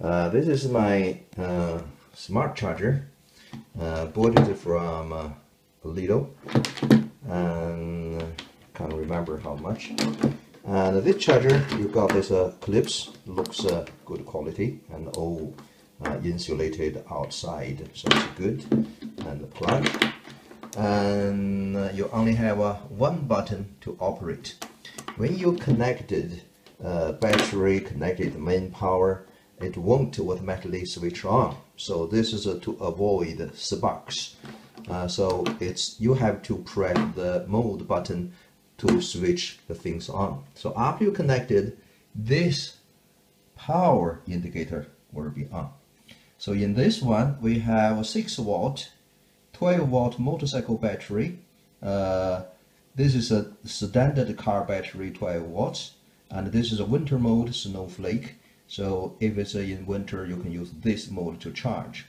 Uh, this is my uh, smart charger. Uh, bought it from uh, Lidl and can't remember how much. And this charger, you got this uh, clips, looks uh, good quality and all uh, insulated outside, so it's good. And the plug, and uh, you only have uh, one button to operate. When you connected uh, battery, connected main power, it won't automatically switch on. So this is to avoid sparks. Uh, so it's you have to press the mode button to switch the things on. So after you connected, this power indicator will be on. So in this one, we have a 6 watt, 12 watt motorcycle battery. Uh, this is a standard car battery, 12 watts. And this is a winter mode, snowflake. So if it's in winter, you can use this mode to charge.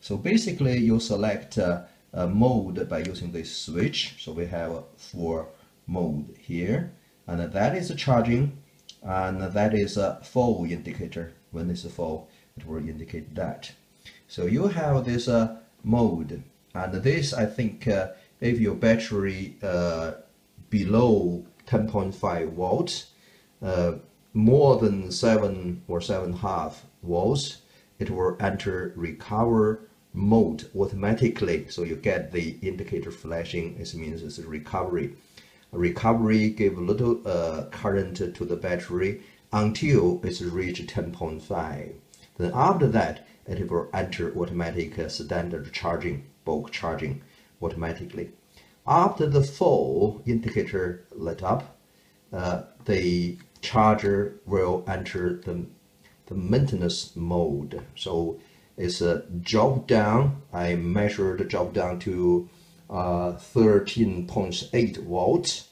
So basically, you select uh, a mode by using this switch. So we have four mode here, and that is a charging, and that is a full indicator. When it's full, it will indicate that. So you have this uh, mode, and this I think uh, if your battery uh, below 10.5 volts, uh, more than seven or seven half volts, it will enter recover mode automatically. So you get the indicator flashing. It means it's a recovery. Recovery give a little uh, current to the battery until it's reached 10.5. Then after that, it will enter automatic uh, standard charging, bulk charging automatically. After the full indicator lit up, uh, the charger will enter the, the maintenance mode. So it's a drop down. I measured the drop down to uh, 13.8 volts,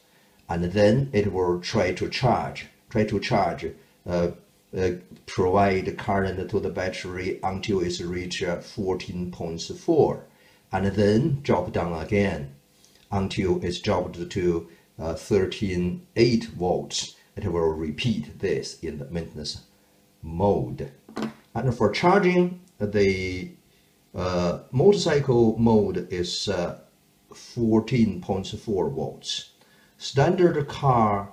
and then it will try to charge, try to charge, uh, uh, provide current to the battery until it's reached 14.4, and then drop down again until it's dropped to uh, 13.8 volts it will repeat this in the maintenance mode. And for charging, the uh, motorcycle mode is uh, 14.4 volts. Standard car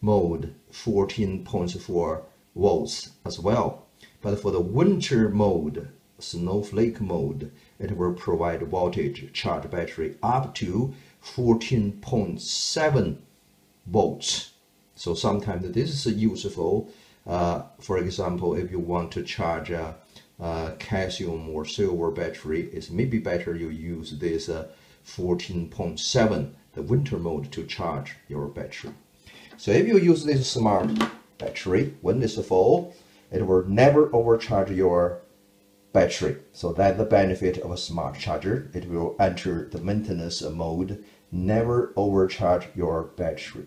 mode 14.4 volts as well. But for the winter mode, snowflake mode, it will provide voltage charge battery up to 14.7 volts so sometimes this is useful. Uh, for example, if you want to charge a, a, calcium or silver battery, it's maybe better you use this uh, 14.7, the winter mode to charge your battery. So if you use this smart battery, when it's full, it will never overcharge your battery. So that's the benefit of a smart charger. It will enter the maintenance mode, never overcharge your battery.